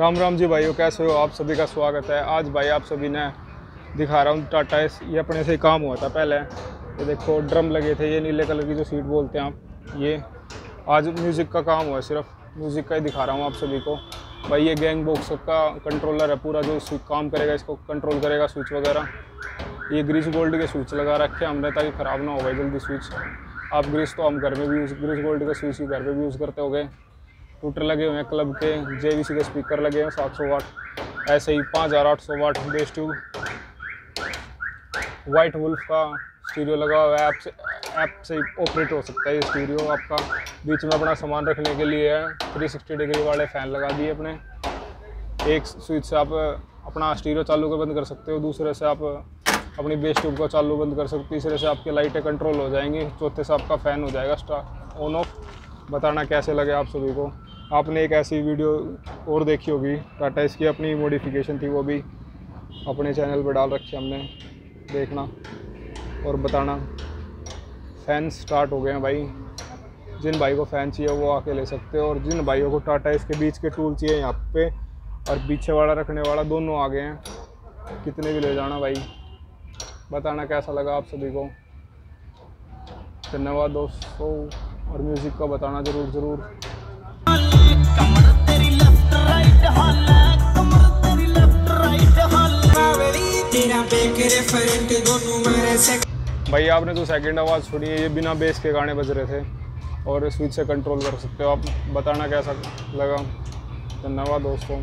राम राम जी भाइयों, कैसे हो? आप सभी का स्वागत है। आज भाई आप सभी ने दिखा रहा हूँ, टाटा ये अपने से काम हुआ था पहले। ये देखो, ड्रम लगे थे, ये नीले कलर की जो सीट बोलते हैं आप, ये। आज म्यूज़िक का काम हुआ सिर्फ़। म्यूज़िक का ही दिखा रहा हूँ आप सभी को। भाई, ये गैंग बॉक्स का कंट्रोलर है, पूरा जो काम करेगा, इसको कंट्रोल करेगा स्विच वगैरह। ये ग्रीस गोल्ड के स्विच लगा रखे हमने, ताकि ख़राब ना हो भाई, जल्दी स्विच आप ग्रीस तो हम घर में भी यूज़ ग्रीस गोल्ड के स्विच ही घर पे भी यूज़ करते हो गए टूटर लगे हुए हैं क्लब के, जेवीसी के स्पीकर लगे हैं, सात सौ वाट। ऐसे ही पाँच हज़ार आठ सौ watt bass tube. White wolf का स्टीरियो लगा हुआ है, ऐप से ऐप से ऑपरेट हो सकता है ये स्टीरियो आपका। बीच में अपना सामान रखने के लिए है 360 डिग्री वाले फ़ैन लगा दिए अपने। एक स्विच से आप अपना स्टीरियो चालू कर, बंद कर सकते हो। दूसरे से आप अपनी बेस ट्यूब को चालू, बंद कर सकते हो। तीसरे से आपकी लाइटें कंट्रोल हो जाएँगी। चौथे से आपका फ़ैन हो जाएगा, स्टार ऑन ऑफ़ बताना कैसे लगे आप सभी को। आपने एक ऐसी वीडियो और देखी होगी टाटा इसकी अपनी मॉडिफिकेशन थी, वो भी अपने चैनल पर डाल रखी हमने, देखना और बताना। फ़ैन स्टार्ट हो गए हैं भाई। जिन भाई को फ़ैन चाहिए, वो आके ले सकते हो, और जिन भाइयों को टाटा इसके बीच के टूल चाहिए यहाँ पे, और पीछे वाला रखने वाला, दोनों आ गए हैं। कितने भी ले जाना भाई। बताना कैसा लगा आप सभी को। धन्यवाद दोस्तों, और म्यूज़िक का बताना ज़रूर ज़रूर। भाई, आपने तो सेकंड आवाज़ सुनी है, ये बिना बेस के गाने बज रहे थे। और स्विच से कंट्रोल कर सकते हो आप। बताना कैसा लगा? धन्यवाद दोस्तों।